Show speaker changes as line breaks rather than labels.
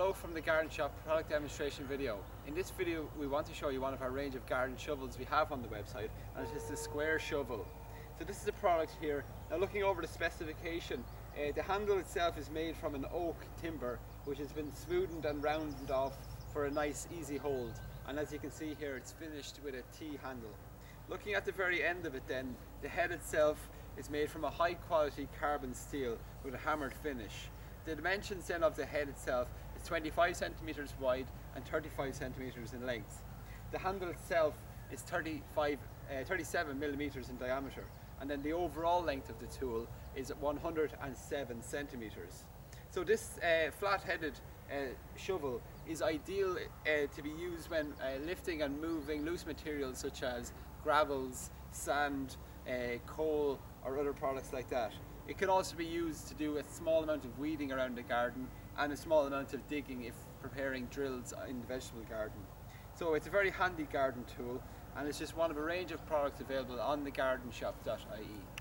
Hello from the Garden Shop product demonstration video. In this video we want to show you one of our range of garden shovels we have on the website and it is the square shovel. So this is a product here. Now looking over the specification, uh, the handle itself is made from an oak timber which has been smoothened and rounded off for a nice easy hold. And as you can see here it's finished with a T handle. Looking at the very end of it then, the head itself is made from a high quality carbon steel with a hammered finish. The dimensions then of the head itself is 25 centimeters wide and 35 centimeters in length. The handle itself is 35, uh, 37 millimeters in diameter and then the overall length of the tool is 107 centimeters. So this uh, flat-headed uh, shovel is ideal uh, to be used when uh, lifting and moving loose materials such as gravels, sand, uh, coal or other products like that. It can also be used to do a small amount of weeding around the garden and a small amount of digging if preparing drills in the vegetable garden. So it's a very handy garden tool and it's just one of a range of products available on thegardenshop.ie.